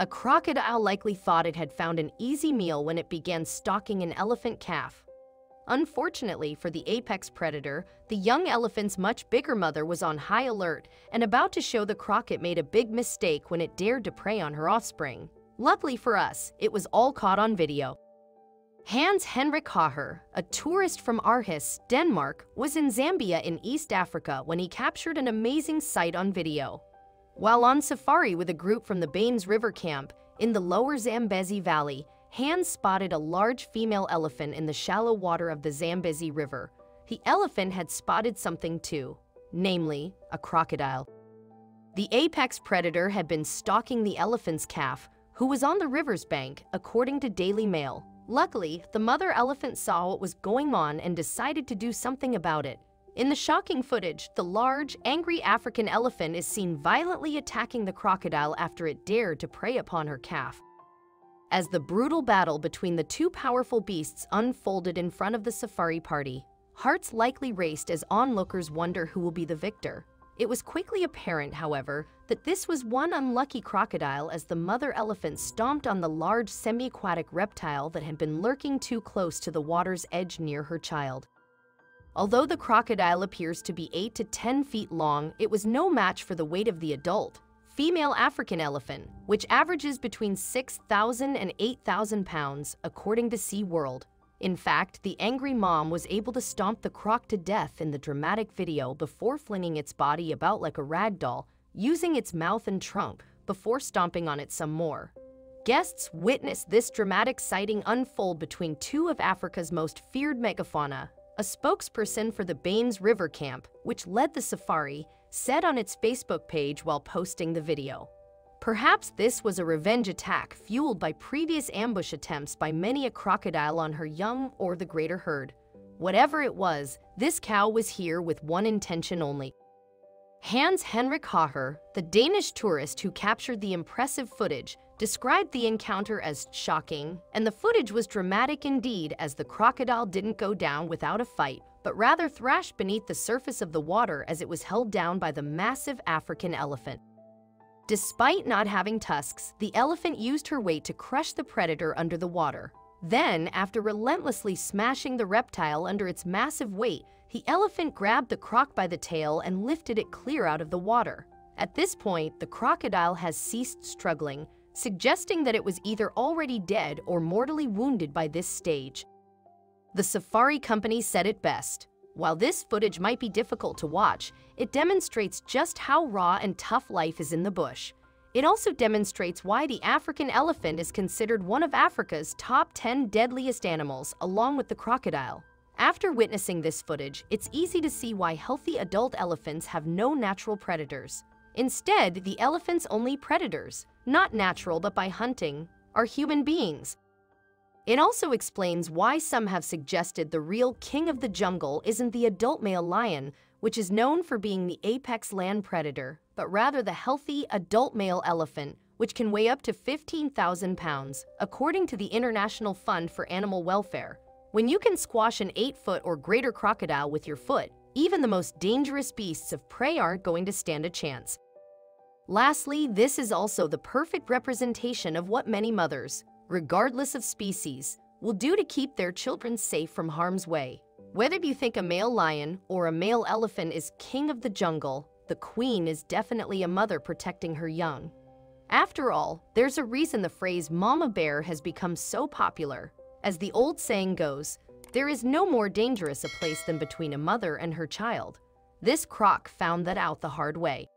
A crocodile likely thought it had found an easy meal when it began stalking an elephant calf. Unfortunately for the apex predator, the young elephant's much bigger mother was on high alert and about to show the croc it made a big mistake when it dared to prey on her offspring. Luckily for us, it was all caught on video. Hans Henrik Haher, a tourist from Aarhus, Denmark, was in Zambia in East Africa when he captured an amazing sight on video. While on safari with a group from the Baines River Camp in the lower Zambezi Valley, Hans spotted a large female elephant in the shallow water of the Zambezi River. The elephant had spotted something too, namely, a crocodile. The apex predator had been stalking the elephant's calf, who was on the river's bank, according to Daily Mail. Luckily, the mother elephant saw what was going on and decided to do something about it. In the shocking footage, the large, angry African elephant is seen violently attacking the crocodile after it dared to prey upon her calf. As the brutal battle between the two powerful beasts unfolded in front of the safari party, hearts likely raced as onlookers wonder who will be the victor. It was quickly apparent, however, that this was one unlucky crocodile as the mother elephant stomped on the large semi-aquatic reptile that had been lurking too close to the water's edge near her child. Although the crocodile appears to be 8 to 10 feet long, it was no match for the weight of the adult, female African elephant, which averages between 6,000 and 8,000 pounds, according to SeaWorld. In fact, the angry mom was able to stomp the croc to death in the dramatic video before flinging its body about like a rag doll, using its mouth and trunk before stomping on it some more. Guests witnessed this dramatic sighting unfold between two of Africa's most feared megafauna, a spokesperson for the Baines River Camp, which led the safari, said on its Facebook page while posting the video. Perhaps this was a revenge attack fueled by previous ambush attempts by many a crocodile on her young or the greater herd. Whatever it was, this cow was here with one intention only. Hans Henrik Haher, the Danish tourist who captured the impressive footage, described the encounter as shocking, and the footage was dramatic indeed as the crocodile didn't go down without a fight, but rather thrashed beneath the surface of the water as it was held down by the massive African elephant. Despite not having tusks, the elephant used her weight to crush the predator under the water. Then, after relentlessly smashing the reptile under its massive weight, the elephant grabbed the croc by the tail and lifted it clear out of the water. At this point, the crocodile has ceased struggling, suggesting that it was either already dead or mortally wounded by this stage. The Safari Company said it best. While this footage might be difficult to watch, it demonstrates just how raw and tough life is in the bush. It also demonstrates why the African elephant is considered one of Africa's top 10 deadliest animals, along with the crocodile. After witnessing this footage, it's easy to see why healthy adult elephants have no natural predators. Instead, the elephant's only predators, not natural but by hunting, are human beings. It also explains why some have suggested the real king of the jungle isn't the adult male lion, which is known for being the apex land predator, but rather the healthy adult male elephant, which can weigh up to 15,000 pounds, according to the International Fund for Animal Welfare. When you can squash an 8-foot or greater crocodile with your foot, even the most dangerous beasts of prey aren't going to stand a chance. Lastly, this is also the perfect representation of what many mothers, regardless of species, will do to keep their children safe from harm's way. Whether you think a male lion or a male elephant is king of the jungle, the queen is definitely a mother protecting her young. After all, there's a reason the phrase mama bear has become so popular. As the old saying goes, there is no more dangerous a place than between a mother and her child. This croc found that out the hard way.